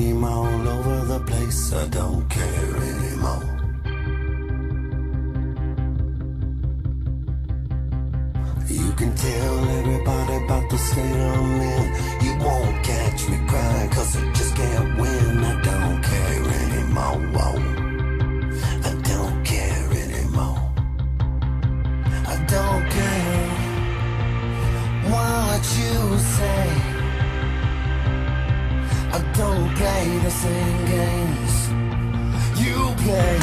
seem all over the place. I don't care anymore. You can tell everybody about the state I'm in. You won't catch me crying, cause I just can't win. I don't care anymore. I don't care anymore. I don't care what you say. Play the same games you play.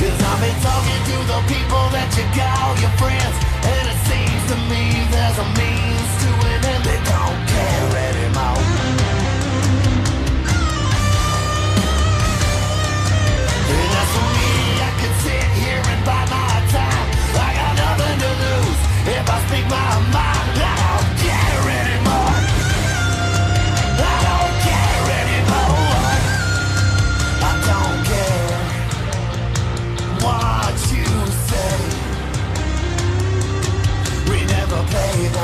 Cause I've been talking to the people that you call your friends And it seems to me there's a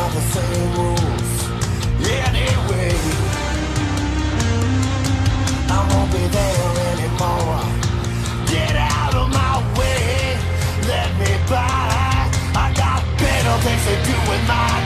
by the same rules anyway. I won't be there anymore. Get out of my way. Let me by. I got better things to do with my